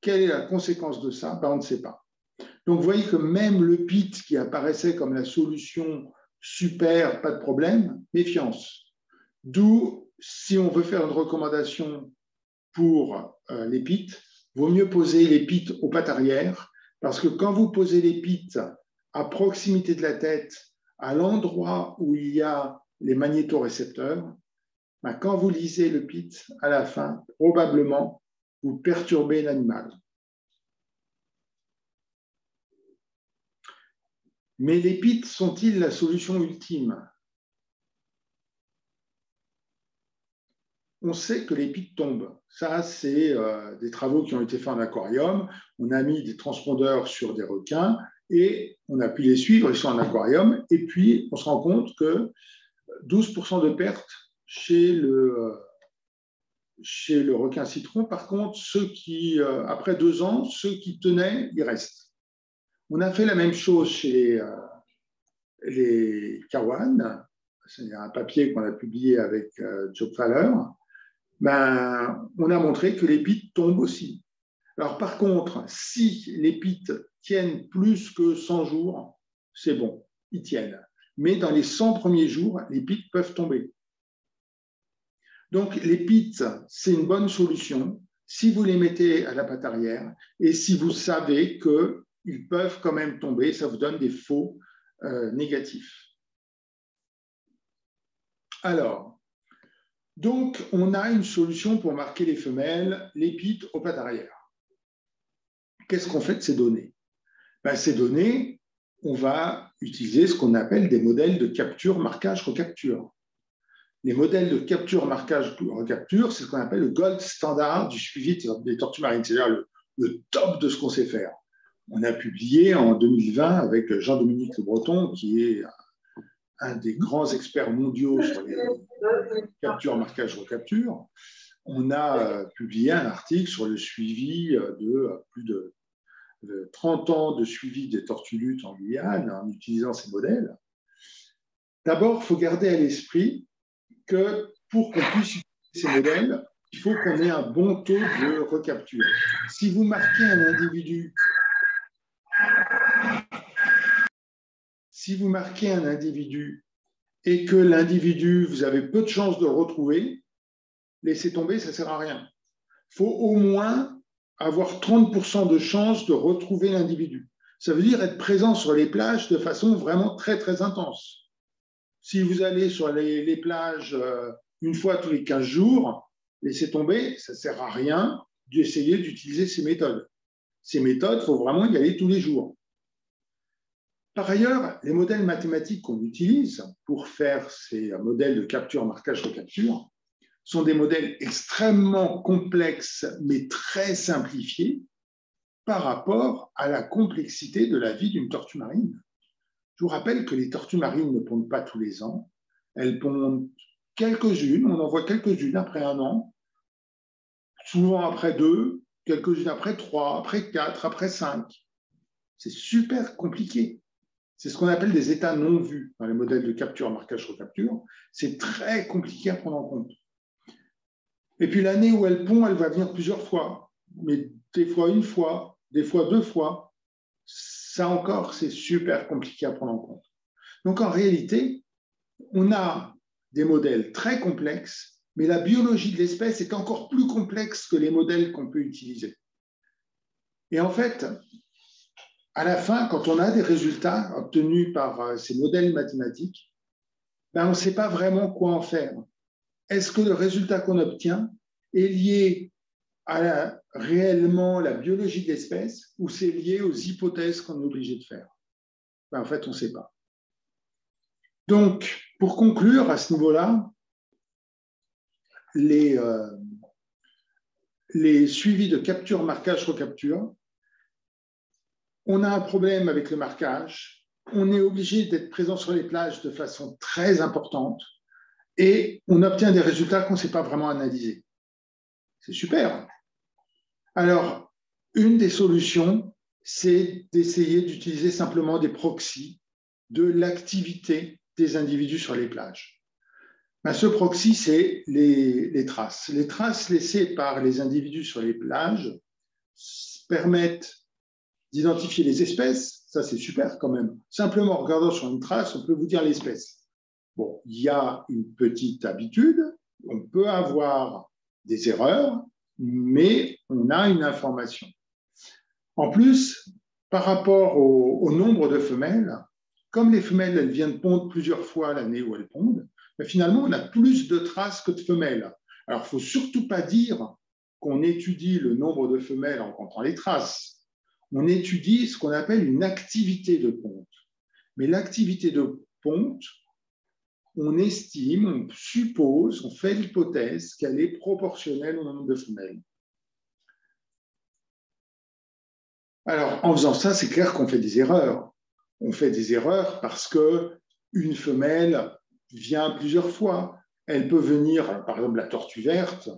quelle est la conséquence de ça? Ben, On ne sait pas. Donc, vous voyez que même le PIT qui apparaissait comme la solution super, pas de problème, méfiance. D'où, si on veut faire une recommandation pour euh, les PIT, vaut mieux poser les PIT aux pattes arrière, parce que quand vous posez les PIT à proximité de la tête, à l'endroit où il y a les magnétorécepteurs, ben, quand vous lisez le PIT à la fin, probablement, vous perturbez l'animal. Mais les PIT sont-ils la solution ultime? On sait que les PIT tombent. Ça, c'est euh, des travaux qui ont été faits en aquarium. On a mis des transpondeurs sur des requins et on a pu les suivre, ils sont en aquarium, et puis on se rend compte que 12% de pertes chez le, chez le requin citron. Par contre, ceux qui, euh, après deux ans, ceux qui tenaient, ils restent. On a fait la même chose chez les Kawan. Euh, c'est un papier qu'on a publié avec euh, Joe Faller. Ben, on a montré que les pits tombent aussi. Alors, par contre, si les pits tiennent plus que 100 jours, c'est bon, ils tiennent. Mais dans les 100 premiers jours, les pits peuvent tomber. Donc, les pits, c'est une bonne solution si vous les mettez à la patte arrière et si vous savez qu'ils peuvent quand même tomber, ça vous donne des faux euh, négatifs. Alors, donc, on a une solution pour marquer les femelles, les pits aux pattes arrière. Qu'est-ce qu'on fait de ces données? Ben, Ces données, on va utiliser ce qu'on appelle des modèles de capture, marquage, recapture. Les modèles de capture, marquage, recapture, c'est ce qu'on appelle le gold standard du suivi des tortues marines, c'est-à-dire le, top de ce qu'on sait faire. On a publié en 2020 avec Jean-Dominique Le Breton, qui est un des grands experts mondiaux sur les captures, marquage, recapture. On a euh, publié un article sur le suivi de plus de 30 ans de suivi des tortues luttes en Guyane en utilisant ces modèles. D'abord, il faut garder à l'esprit que pour qu'on puisse utiliser ces modèles, il faut qu'on ait un bon taux de recapture. Si vous marquez un individu, si vous marquez un individu et que l'individu, vous avez peu de chances de le retrouver, laissez tomber, ça ne sert à rien. Il faut au moins avoir 30% de chances de retrouver l'individu. Ça veut dire être présent sur les plages de façon vraiment très, très intense Si vous allez sur les, plages euh, une fois tous les 15 jours, laissez tomber, ça ne sert à rien d'essayer d'utiliser ces méthodes. Ces méthodes, il faut vraiment y aller tous les jours. Par ailleurs, les modèles mathématiques qu'on utilise pour faire ces modèles de capture, marquage, recapture sont des modèles extrêmement complexes mais très simplifiés par rapport à la complexité de la vie d'une tortue marine. Je vous rappelle que les tortues marines ne pondent pas tous les ans. Elles pondent quelques-unes, on en voit quelques-unes après un an, souvent après deux, quelques-unes après trois, après quatre, après cinq. C'est super compliqué. C'est ce qu'on appelle des états non vus dans les modèles de capture, marquage, recapture. C'est très compliqué à prendre en compte. Et puis l'année où elle pond, elle va venir plusieurs fois, mais des fois une fois, des fois deux fois. Ça encore, c'est super compliqué à prendre en compte. Donc en réalité, on a des modèles très complexes, mais la biologie de l'espèce est encore plus complexe que les modèles qu'on peut utiliser. Et en fait, à la fin, quand on a des résultats obtenus par euh, ces modèles mathématiques, ben on ne sait pas vraiment quoi en faire est-ce que le résultat qu'on obtient est lié à la biologie de l'espèce ou c'est lié aux hypothèses qu'on est obligé de faire? Ben, En fait, on ne sait pas. Donc, pour conclure à ce niveau-là, les, euh, les suivis de capture, marquage, recapture, on a un problème avec le marquage, on est obligé d'être présent sur les plages de façon très importante et on obtient des résultats qu'on ne sait pas vraiment analyser. C'est super. Alors, une des solutions, c'est d'essayer d'utiliser simplement des proxys de l'activité des individus sur les plages. Ben, ce proxy, c'est les, les, traces. Les traces laissées par les individus sur les plages permettent d'identifier les espèces. Ça, c'est super quand même. Simplement en regardant sur une trace, on peut vous dire l'espèce. Bon, il y a une petite habitude, on peut avoir des erreurs, mais on a une information. En plus, par rapport au, nombre de femelles, comme les femelles elles viennent pondre plusieurs fois l'année où elles pondent, ben, finalement, on a plus de traces que de femelles. Alors, il ne faut surtout pas dire qu'on étudie le nombre de femelles en comptant les traces. On étudie ce qu'on appelle une activité de ponte. Mais l'activité de ponte, on estime, on suppose, on fait l'hypothèse qu'elle est proportionnelle au nombre de femelles. Alors, en faisant ça, c'est clair qu'on fait des erreurs. On fait des erreurs parce que une femelle vient plusieurs fois. Elle peut venir, par exemple, la tortue verte,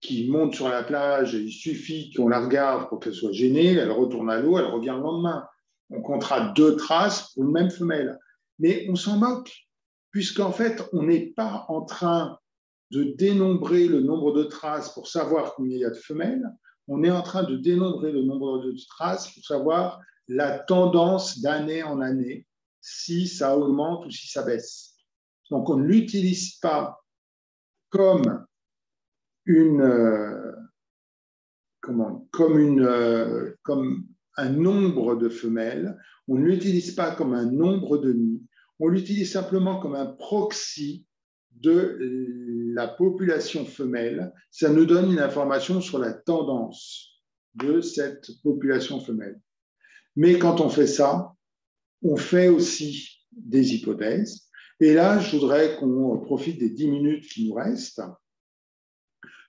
qui monte sur la plage, il suffit qu'on la regarde pour qu'elle soit gênée, elle retourne à l'eau, elle revient le lendemain. On comptera deux traces pour une même femelle. Mais on s'en moque puisqu'en fait, on n'est pas en train de dénombrer le nombre de traces pour savoir combien il y a de femelles, on est en train de dénombrer le nombre de traces pour savoir la tendance d'année en année, si ça augmente ou si ça baisse. Donc on ne l'utilise pas comme une, euh, comment, comme, une, euh, comme un nombre de femelles, on ne l'utilise pas comme un nombre de nids, on l'utilise simplement comme un proxy de la population femelle. Ça nous donne une information sur la tendance de cette population femelle. Mais quand on fait ça, on fait aussi des hypothèses. Et là, je voudrais qu'on profite des dix minutes qui nous restent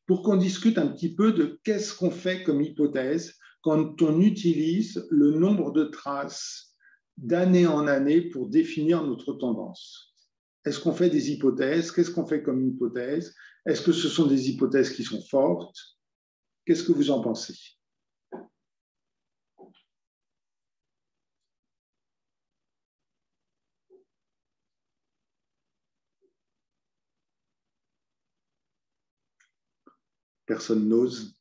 pour qu'on discute un petit peu de qu'est-ce qu'on fait comme hypothèse quand on utilise le nombre de traces d'année en année pour définir notre tendance. Est-ce qu'on fait des hypothèses? Qu'est-ce qu'on fait comme hypothèse? Est-ce que ce sont des hypothèses qui sont fortes? Qu'est-ce que vous en pensez? Personne n'ose.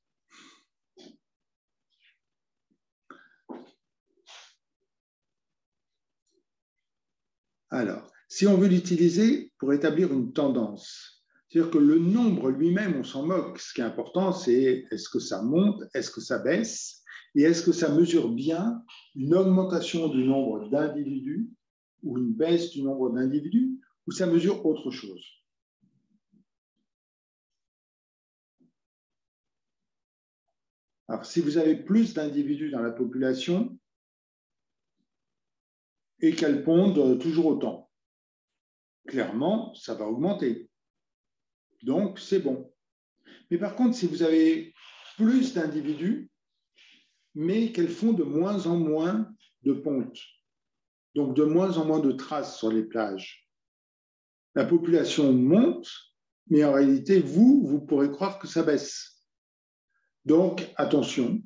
Alors, si on veut l'utiliser pour établir une tendance, c'est-à-dire que le nombre lui-même, on s'en moque. Ce qui est important, c'est est-ce que ça monte, est-ce que ça baisse, et est-ce que ça mesure bien une augmentation du nombre d'individus ou une baisse du nombre d'individus, ou ça mesure autre chose? Alors, si vous avez plus d'individus dans la population et qu'elles pondent toujours autant, clairement, ça va augmenter. Donc, c'est bon. Mais par contre, si vous avez plus d'individus, mais qu'elles font de moins en moins de pontes, donc de moins en moins de traces sur les plages, la population monte, mais en réalité, vous, vous pourrez croire que ça baisse. Donc, attention,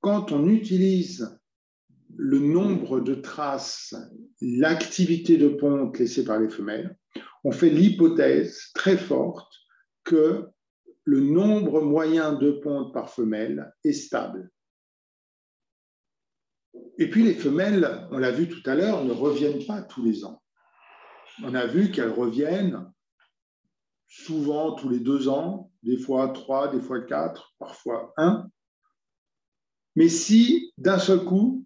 quand on utilise le nombre de traces, l'activité de ponte laissée par les femelles, on fait l'hypothèse très forte que le nombre moyen de pontes par femelle est stable. Et puis les femelles, on l'a vu tout à l'heure, ne reviennent pas tous les ans. On a vu qu'elles reviennent souvent tous les deux ans, des fois trois, des fois quatre, parfois un. Mais si d'un seul coup,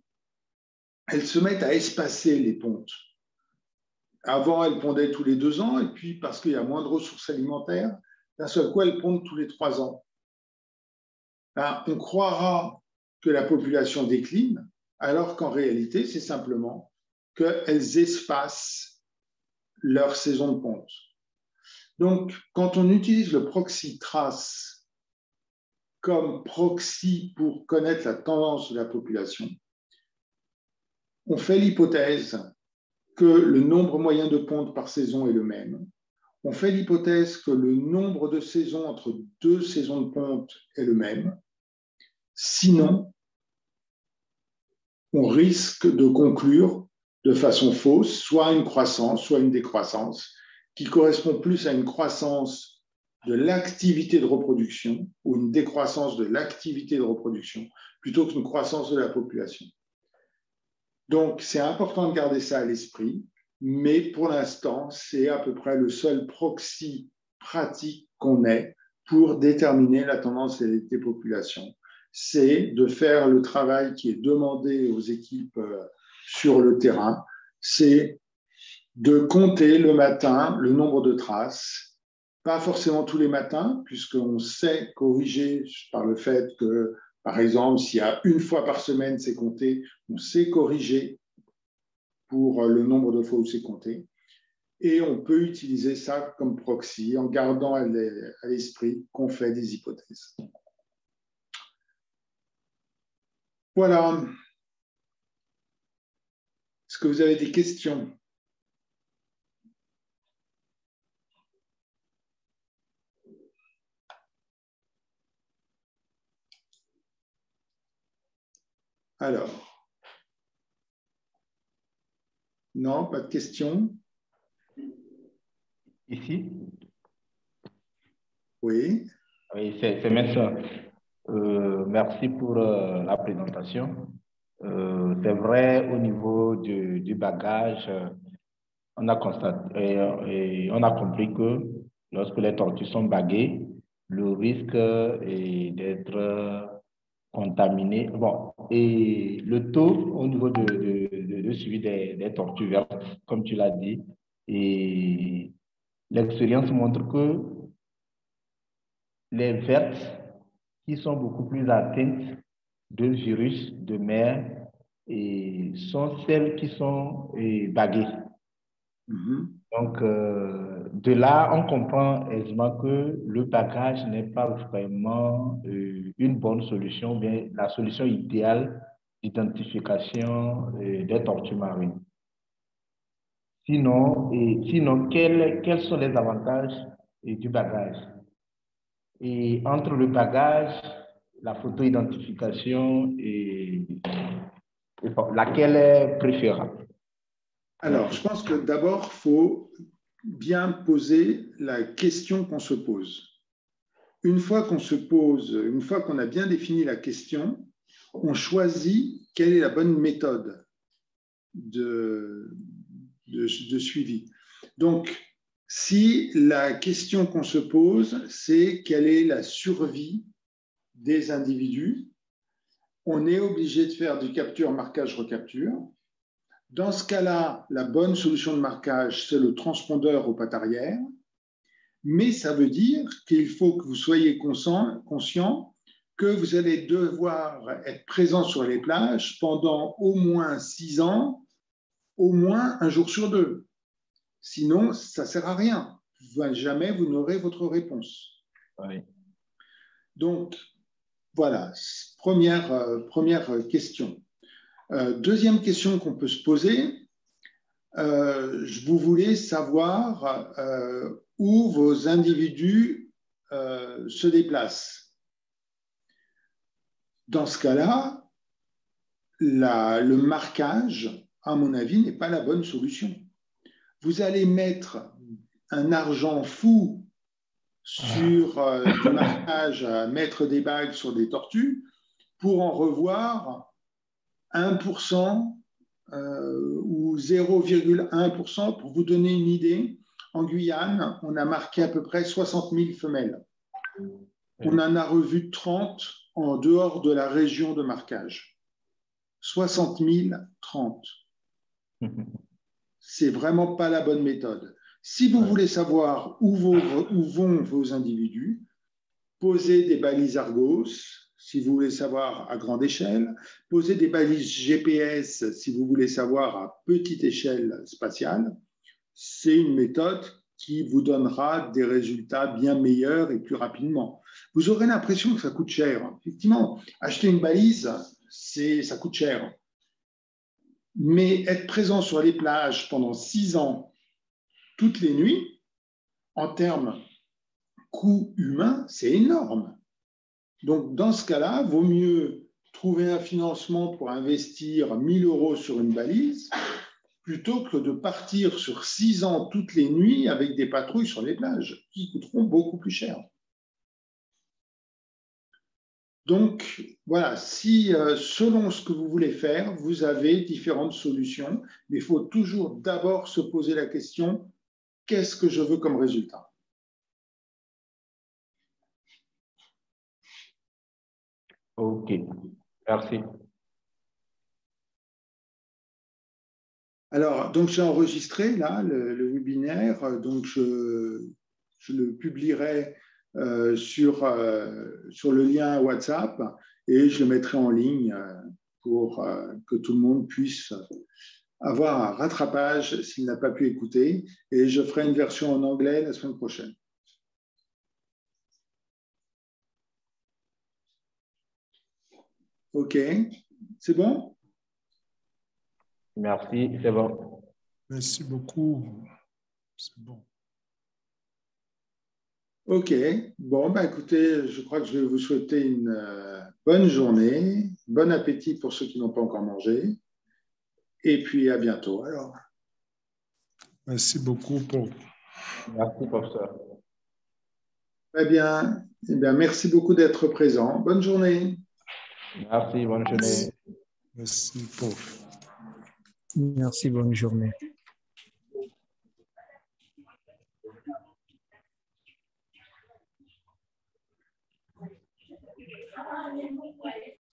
elles se mettent à espacer les pontes, avant elles pondaient tous les deux ans, et puis parce qu'il y a moins de ressources alimentaires, d'un seul coup elles pondent tous les trois ans. Ben, on croira que la population décline, alors qu'en réalité, c'est simplement qu'elles espacent leur saison de ponte. Donc, quand on utilise le proxy trace comme proxy pour connaître la tendance de la population, on fait l'hypothèse que le nombre moyen de pontes par saison est le même. On fait l'hypothèse que le nombre de saisons entre deux saisons de ponte est le même. Sinon, on risque de conclure de façon fausse, soit une croissance, soit une décroissance, qui correspond plus à une croissance de l'activité de reproduction ou une décroissance de l'activité de reproduction plutôt qu'une croissance de la population. Donc, c'est important de garder ça à l'esprit, mais pour l'instant, c'est à peu près le seul proxy pratique qu'on ait pour déterminer la tendance des populations. C'est de faire le travail qui est demandé aux équipes euh, sur le terrain, c'est de compter le matin le nombre de traces, pas forcément tous les matins, puisqu'on sait corriger par le fait que, par exemple, s'il y a une fois par semaine c'est compté, on sait corriger pour le nombre de fois où c'est compté. Et on peut utiliser ça comme proxy en gardant à l'esprit qu'on fait des hypothèses. Voilà. Est-ce que vous avez des questions? Alors, non, pas de questions Ici? Oui. Oui, c'est médecin. Euh, merci pour euh, la présentation. Euh, c'est vrai, au niveau du, bagage, on a constaté et, on a compris que lorsque les tortues sont baguées, le risque est d'être contaminé. Bon, et le taux au niveau de, de, de, suivi des, des, tortues vertes, comme tu l'as dit, et l'expérience montre que les vertes qui sont beaucoup plus atteintes de virus de mer et sont celles qui sont baguées. Mm-hmm. Donc, euh, de là, on comprend aisément que le bagage n'est pas vraiment euh, une bonne solution, mais la solution idéale d'identification euh, des tortues marines. Sinon, et, sinon quels, quels sont les avantages du bagage Et entre le bagage, la photo-identification, et laquelle est préférable alors, je pense que d'abord, il faut bien poser la question qu'on se pose. Une fois qu'on se pose, une fois qu'on a bien défini la question, on choisit quelle est la bonne méthode de, de, suivi. Donc, si la question qu'on se pose, c'est quelle est la survie des individus, on est obligé de faire du capture, marquage, recapture Dans ce cas-là, la bonne solution de marquage, c'est le transpondeur aux pattes arrière. Mais ça veut dire qu'il faut que vous soyez conscient que vous allez devoir être présent sur les plages pendant au moins six ans, au moins un jour sur deux. Sinon, ça ne sert à rien. Jamais vous n'aurez votre réponse. Donc, voilà, première, euh, première question. Euh, deuxième question qu'on peut se poser, euh, vous voulez savoir où vos individus se déplacent. Dans ce cas-là, le marquage, à mon avis, n'est pas la bonne solution. Vous allez mettre un argent fou sur euh, du marquage mettre des bagues sur des tortues pour en revoir 1% euh, ou 0,1% pour vous donner une idée. En Guyane, on a marqué à peu près 60 000 femelles. On en a revu 30 en dehors de la région de marquage. 60 000, 30. C'est vraiment pas la bonne méthode. Si vous voulez savoir où, vont vos individus, posez des balises Argos, si vous voulez savoir à grande échelle, posez des balises GPS si vous voulez savoir à petite échelle spatiale. C'est une méthode qui vous donnera des résultats bien meilleurs et plus rapidement. Vous aurez l'impression que ça coûte cher. Effectivement, acheter une balise, ça coûte cher. Mais être présent sur les plages pendant six ans toutes les nuits, en termes coût humain, c'est énorme. Donc, dans ce cas-là, vaut mieux trouver un financement pour investir 1000 euros sur une balise plutôt que de partir sur six ans toutes les nuits avec des patrouilles sur les plages qui coûteront beaucoup plus cher. Donc, voilà, si euh, selon ce que vous voulez faire, vous avez différentes solutions, mais il faut toujours d'abord se poser la question qu'est-ce que je veux comme résultat? Ok, merci. Alors, donc j'ai enregistré là le, webinaire, donc je, le publierai euh, sur, euh, sur le lien WhatsApp et je le mettrai en ligne euh, pour que tout le monde puisse avoir un rattrapage s'il n'a pas pu écouter et je ferai une version en anglais la semaine prochaine. OK, c'est bon? Merci, c'est bon. Merci beaucoup. C'est bon. OK, bon, bah, écoutez, je crois que je vais vous souhaiter une euh, bonne journée, bon appétit pour ceux qui n'ont pas encore mangé. Et puis à bientôt alors. Merci beaucoup pour. Merci professeur. Très bien. Eh bien, merci beaucoup d'être présent. Bonne journée. Merci, bonne journée. Merci. Merci, bonne journée.